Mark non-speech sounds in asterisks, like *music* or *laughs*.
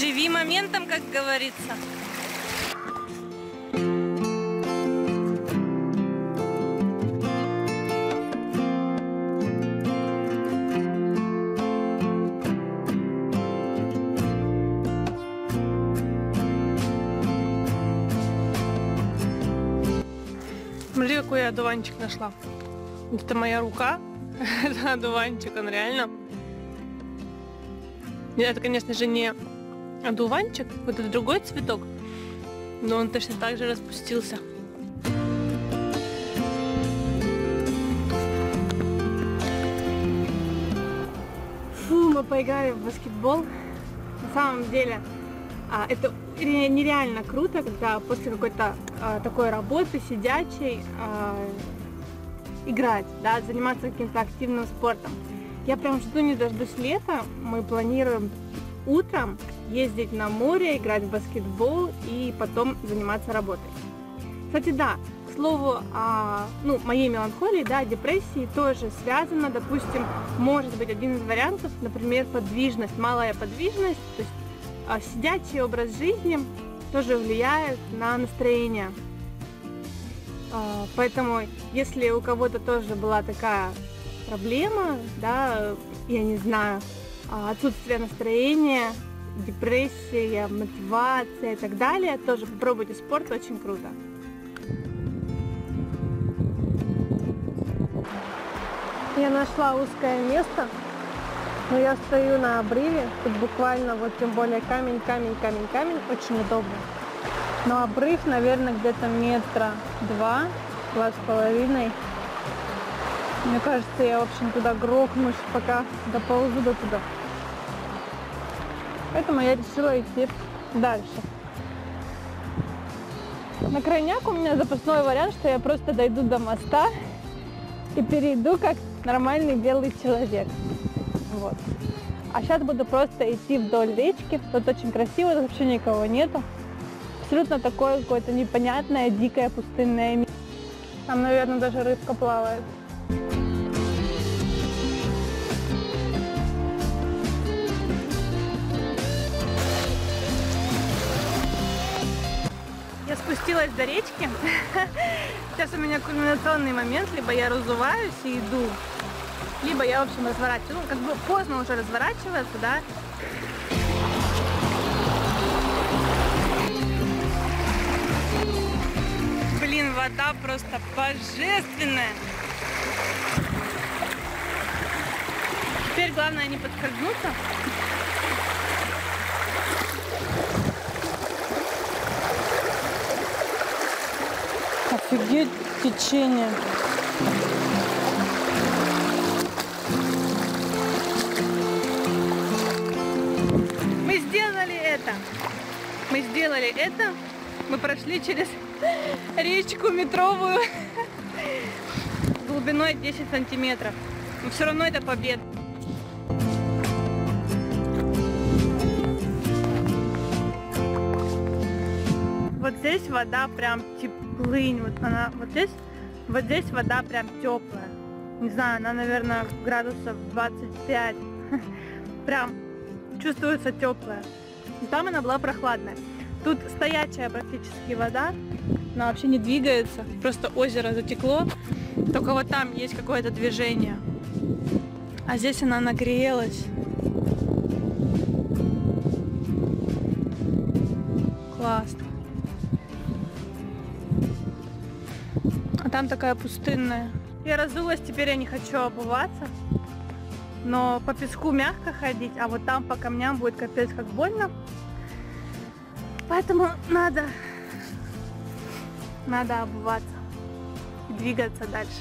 Живи моментом, как говорится. Смотри, какой я одуванчик нашла. Это моя рука. *laughs* Это одуванчик, он реально. Это, конечно же, не одуванчик, вот это другой цветок. Но он точно так же распустился. Фу, мы поиграли в баскетбол. На самом деле, а, это ре- нереально круто, когда после какой-то а, такой работы сидячей а, играть, да, заниматься каким-то активным спортом. Я прям жду не дождусь лета. Мы планируем утром ездить на море, играть в баскетбол и потом заниматься работой. Кстати, да, к слову, о ну, моей меланхолии, да, депрессии тоже связано, допустим, может быть один из вариантов, например, подвижность, малая подвижность, то есть а, сидячий образ жизни тоже влияет на настроение. А, Поэтому, если у кого-то тоже была такая проблема, да, я не знаю, а, отсутствие настроения, депрессия, мотивация и так далее, тоже попробуйте спорт, очень круто. Я нашла узкое место, но я стою на обрыве, тут буквально вот тем более камень, камень, камень, камень, очень удобно. Но обрыв, наверное, где-то метра два, два с половиной. Мне кажется, я, в общем, туда грохнусь, пока доползу до туда. Поэтому я решила идти дальше. На крайняк у меня запасной вариант, что я просто дойду до моста и перейду как нормальный белый человек. Вот. А сейчас буду просто идти вдоль речки. Тут очень красиво, тут вообще никого нету. Абсолютно такое какое-то непонятное, дикое, пустынное место. Там, наверное, даже рыбка плавает. Я спустилась до речки. *laughs* Сейчас у меня кульминационный момент. Либо я разуваюсь и иду, либо я, в общем, разворачиваюсь. Ну, как бы поздно уже разворачиваться, да. Блин, вода просто божественная. Теперь главное не подскользнуться. Офигеть течение. Мы сделали это. Мы сделали это. Мы прошли через речку метровую *laughs* глубиной 10 сантиметров. Но все равно это победа. Вот здесь вода прям теплынь. Вот она вот здесь, вот здесь вода прям теплая. Не знаю, она, наверное, градусов 25. *laughs* Прям чувствуется теплая. Там она была прохладная. Тут стоячая практически вода. Она вообще не двигается. Просто озеро затекло. Только вот там есть какое-то движение. А здесь она нагрелась. Классно. Там такая пустынная. Я разулась, теперь я не хочу обуваться. Но по песку мягко ходить, а вот там по камням будет капец как больно. Поэтому надо, надо обуваться и двигаться дальше.